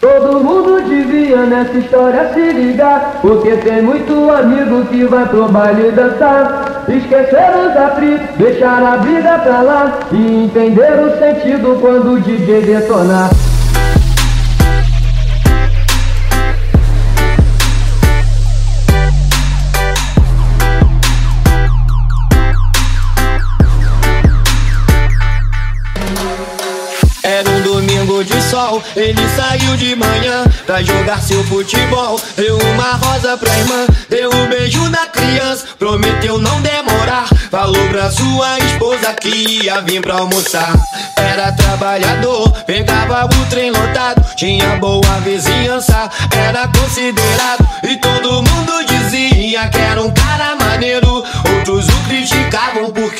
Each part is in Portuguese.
Todo mundo devia nessa história se ligar Porque tem muito amigo que vai pro baile dançar. Esquecer os atritos, deixar a briga pra lá E entender o sentido quando o DJ detonar sol. Ele saiu de manhã pra jogar seu futebol. Deu uma rosa pra irmã, deu um beijo na criança. Prometeu não demorar, falou pra sua esposa que ia vir pra almoçar. Era trabalhador, pegava o trem lotado. Tinha boa vizinhança, era considerado. E todo mundo dizia que era um cara maneiro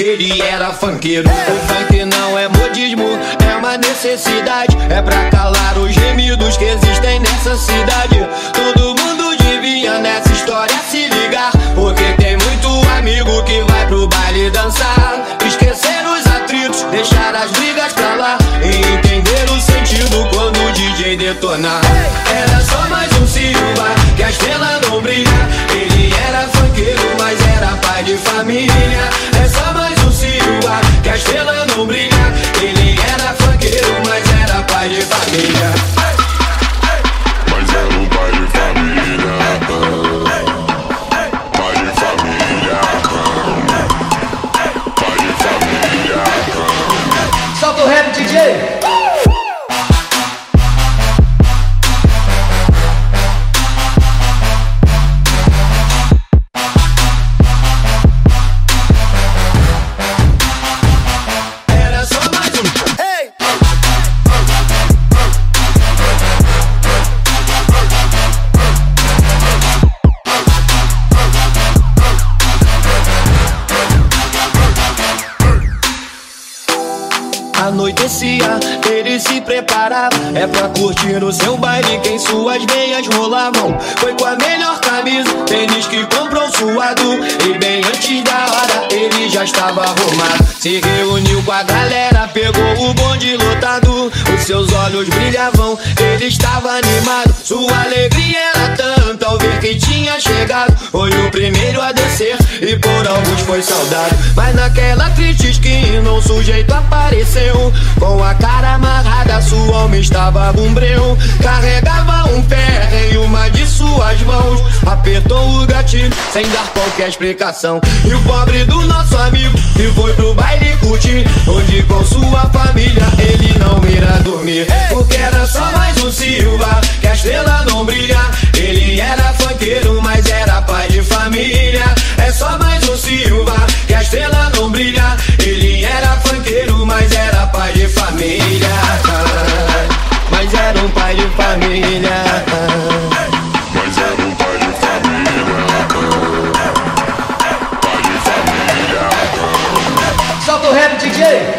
ele era funkeiro. O funk não é modismo, é uma necessidade. É pra calar os gemidos que existem nessa cidade. Todo mundo devia nessa história se ligar Porque tem muito amigo que vai pro baile dançar. Esquecer os atritos, deixar as brigas pra lá E entender o sentido quando o DJ detonar. Era só mais um Silva, que a happy to do. Anoitecia, ele se preparava É pra curtir o seu baile que em suas meias rolavam. Foi com a melhor camisa, tênis que comprou suado E bem antes da hora ele já estava arrumado. Se reuniu com a galera, pegou o bonde lotado Os seus olhos brilhavam, ele estava animado. Sua alegria era tanta ao ver que tinha chegado Foi o primeiro a descer e por alguns foi saudado Mas naquela triste esquina um sujeito apareceu. Com a cara amarrada, sua alma estava bombreu Carregava um pé em uma de suas mãos. Apertou o gatilho sem dar qualquer explicação. E o pobre do nosso amigo que foi pro baile curtir. Onde com sua família ele não irá dormir. Porque era só mais um Silva familia. Mas é pai de família. Pai de família. Solta o rap, DJ!